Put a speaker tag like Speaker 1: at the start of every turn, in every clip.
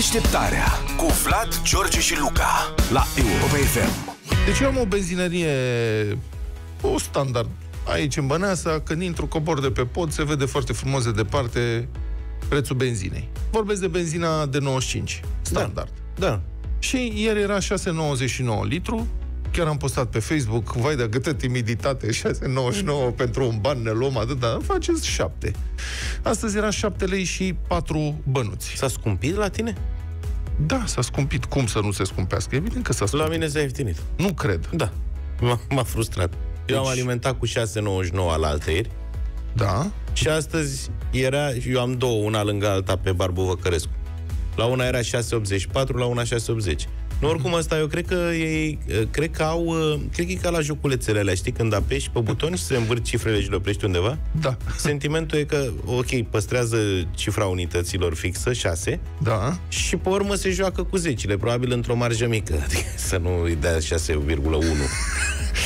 Speaker 1: Deșteptarea cu Vlad, George și Luca la Europa FM.
Speaker 2: Deci eu am o benzinărie, o standard, aici în Băneasa, când intru, cobor de pe pod, se vede foarte frumos de departe prețul benzinei. Vorbesc de benzina de 95, standard.
Speaker 3: Da.
Speaker 2: Și ieri era 6,99 litru, chiar am postat pe Facebook, vai de câtă timiditate, 6,99 pentru un ban ne luăm atât, dar faceți 7. Astăzi era 7 lei și 4 bănuți.
Speaker 3: S-a scumpit la tine?
Speaker 2: Da, s-a scumpit. Cum să nu se scumpească? Evident că s-a scumpit.
Speaker 3: La mine s-a ieftinit.
Speaker 2: Nu cred.
Speaker 3: Da. M-a, m-a frustrat. Eu am
Speaker 2: Deci-
Speaker 3: alimentat cu 6,99 la altăieri
Speaker 2: Da?
Speaker 3: și astăzi era, eu am două, una lângă alta pe Barbu Văcărescu. La una era 6,84, la una 6,80. Nu, oricum asta, eu cred că ei, cred că au, cred că e ca la joculețele alea, știi, când apeși pe buton și se învârt cifrele și le oprești undeva?
Speaker 2: Da.
Speaker 3: Sentimentul e că, ok, păstrează cifra unităților fixă, 6,
Speaker 2: Da.
Speaker 3: și pe urmă se joacă cu zecile, probabil într-o marjă mică, adică să nu îi dea 6,1.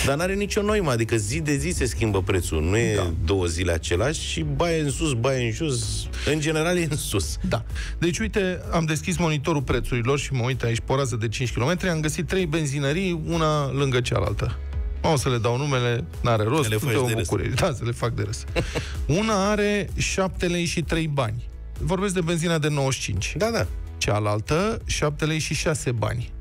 Speaker 3: Dar n-are nicio noimă, adică zi de zi se schimbă prețul, nu e da. două zile același și baie în sus, baie în jos, în general e în sus.
Speaker 2: Da. Deci, uite, am deschis monitorul prețurilor și mă uit aici pe o rază de 5 km, am găsit trei benzinării, una lângă cealaltă. Nu o să le dau numele, n-are rost,
Speaker 3: Le
Speaker 2: sunt
Speaker 3: faci
Speaker 2: pe
Speaker 3: de
Speaker 2: o
Speaker 3: râs.
Speaker 2: București. Da, să le fac de râs. Una are 7 lei și 3 bani. Vorbesc de benzina de 95.
Speaker 3: Da, da.
Speaker 2: Cealaltă, 7 lei și 6 bani.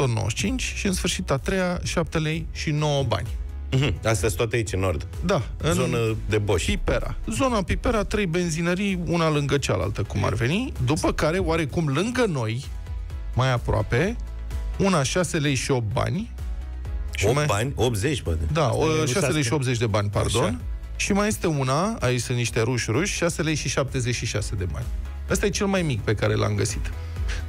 Speaker 2: Tot 95 și în sfârșit a treia, 7 lei și 9 bani.
Speaker 3: Mhm. Astea sunt toate aici, în nord.
Speaker 2: Da, în
Speaker 3: Zonă de Bosch.
Speaker 2: Pipera. Zona Pipera, trei benzinării, una lângă cealaltă, cum ar veni, după care, oarecum, lângă noi, mai aproape, una 6 lei și 8 bani. Și
Speaker 3: 8
Speaker 2: mai...
Speaker 3: bani, 80, poate.
Speaker 2: Da,
Speaker 3: Asta
Speaker 2: o,
Speaker 3: e
Speaker 2: 6 lei și
Speaker 3: rusească.
Speaker 2: 80 de bani, pardon.
Speaker 3: Așa.
Speaker 2: Și mai este una, aici sunt niște ruși ruși, 6 lei și 76 de bani. Ăsta e cel mai mic pe care l-am găsit.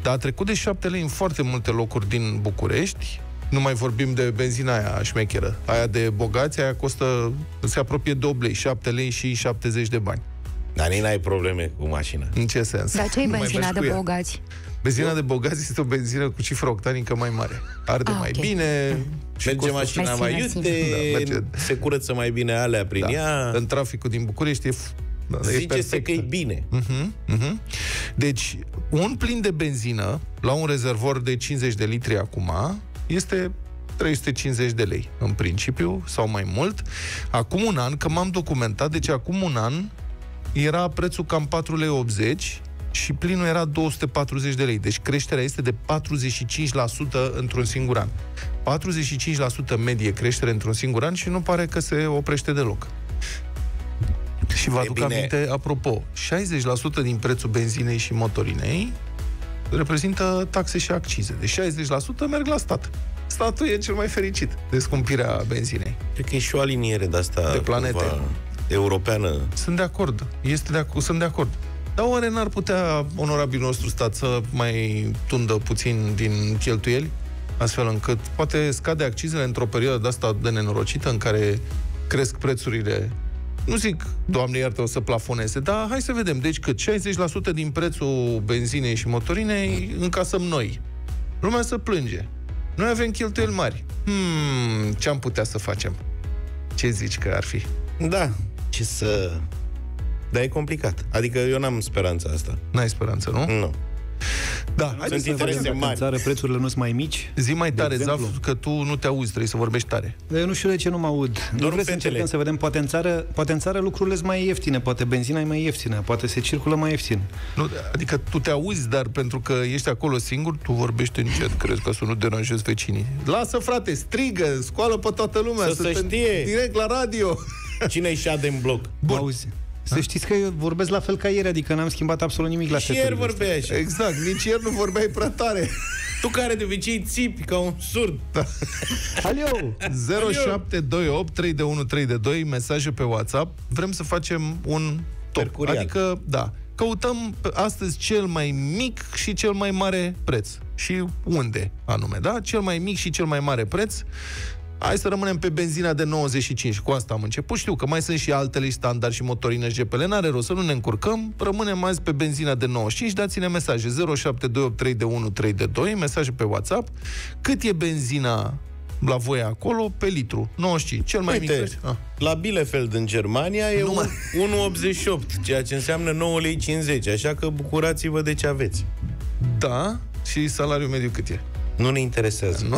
Speaker 2: Dar a trecut de 7 lei în foarte multe locuri din București. Nu mai vorbim de benzina aia șmecheră. Aia de bogați, aia costă, se apropie de 8 lei, 7 lei și 70 de bani.
Speaker 3: Dar nici n-ai probleme cu mașina.
Speaker 2: În ce sens?
Speaker 4: Dar ce-i
Speaker 2: Nu mai
Speaker 4: benzina
Speaker 2: mergi cu
Speaker 4: de
Speaker 2: ea.
Speaker 4: bogați?
Speaker 2: Benzina de bogați este o benzină cu cifră octanică mai mare. Arde
Speaker 4: Ah,
Speaker 2: mai
Speaker 4: ok.
Speaker 2: bine. și
Speaker 3: Merge
Speaker 2: costă-
Speaker 3: mașina
Speaker 4: Mersi,
Speaker 3: mai
Speaker 4: mersi.
Speaker 3: iute,
Speaker 2: Da, merge.
Speaker 3: se curăță mai bine alea prin
Speaker 2: Da.
Speaker 3: ea.
Speaker 2: În traficul din București e, f- da, e
Speaker 3: Zice-se
Speaker 2: perfect.
Speaker 3: că e bine.
Speaker 2: Mhm, mhm. Deci, un plin de benzină la un rezervor de 50 de litri acum este 350 de lei, în principiu, sau mai mult. Acum un an, că m-am documentat, deci acum un an era prețul cam 4,80 lei și plinul era 240 de lei. Deci creșterea este de 45% într-un singur an. 45% medie creștere într-un singur an și nu pare că se oprește deloc. Și vă
Speaker 3: E
Speaker 2: aduc
Speaker 3: bine.
Speaker 2: aminte, apropo, 60% din prețul benzinei și motorinei reprezintă taxe și accize. Deci 60% merg la stat. Statul e cel mai fericit de scumpirea benzinei.
Speaker 3: Cred că e și o aliniere de asta
Speaker 2: De planete.
Speaker 3: cumva, europeană.
Speaker 2: Sunt de acord. Este de ac- sunt de acord. Dar oare n-ar putea onorabilul nostru stat să mai tundă puțin din cheltuieli? Astfel încât poate scade accizele într-o perioadă de asta de nenorocită în care cresc prețurile nu zic, Doamne iartă, o să plafoneze, dar hai să vedem. Deci cât? 60% din prețul benzinei și motorinei încasăm noi. Lumea să plânge. Noi avem cheltuieli mari. Hmm, ce am putea să facem? Ce zici că ar fi?
Speaker 3: Da, ce să... Dar e complicat. Adică eu n-am speranța asta.
Speaker 2: N-ai speranță, nu?
Speaker 3: Nu.
Speaker 2: Da, hai
Speaker 3: Sunt
Speaker 2: să
Speaker 3: interese
Speaker 2: facem.
Speaker 5: În
Speaker 3: mari.
Speaker 5: țară prețurile nu sunt mai mici.
Speaker 2: Zi mai
Speaker 5: De
Speaker 2: tare,
Speaker 5: exemplu?
Speaker 2: Zaf, că tu nu te auzi, trebuie să vorbești tare.
Speaker 5: Dar eu nu știu de ce nu mă aud. Nu
Speaker 3: Doar
Speaker 5: vreți să
Speaker 3: fetele.
Speaker 5: încercăm să vedem, poate în, țară, poate în țară lucrurile sunt mai ieftine, poate benzina e mai ieftină, poate se circulă mai ieftin.
Speaker 2: Nu, adică tu te auzi, dar pentru că ești acolo singur, tu vorbești încet, crezi că să nu deranjezi vecinii. Lasă, frate, strigă, scoală pe toată lumea.
Speaker 3: Să se
Speaker 2: te-
Speaker 3: știe.
Speaker 2: Direct la radio.
Speaker 3: Cine-i șade în bloc?
Speaker 5: Bun. Auzi. Să știți că eu vorbesc la fel ca ieri, adică n-am schimbat absolut nimic la
Speaker 3: Și ieri
Speaker 5: seturile astea.
Speaker 3: vorbeai așa.
Speaker 2: Exact, nici ieri nu vorbeai prea tare.
Speaker 3: Tu care de obicei țipi ca un surd.
Speaker 5: Alo!
Speaker 2: 0728 3 de 1 3 de 2 mesaje pe WhatsApp. Vrem să facem un top.
Speaker 3: Mercurial.
Speaker 2: Adică, da, căutăm pe- astăzi cel mai mic și cel mai mare preț. Și unde anume, da? Cel mai mic și cel mai mare preț. Hai să rămânem pe benzina de 95, cu asta am început. Știu că mai sunt și altele, și standard și motorină și GPL, n-are rost să nu ne încurcăm. Rămânem azi pe benzina de 95, dați-ne mesaje 0728 3 de 1 3 de 2, mesaje pe WhatsApp. Cât e benzina la voi acolo pe litru? 95, cel mai mic
Speaker 3: Uite,
Speaker 2: preț. Ah.
Speaker 3: la Bielefeld în Germania e
Speaker 2: Nu mai-
Speaker 3: un- 1,88, ceea ce înseamnă 9,50 lei, așa că bucurați-vă de ce aveți.
Speaker 2: Da, și salariul mediu cât e?
Speaker 3: Nu ne interesează.
Speaker 2: Nu.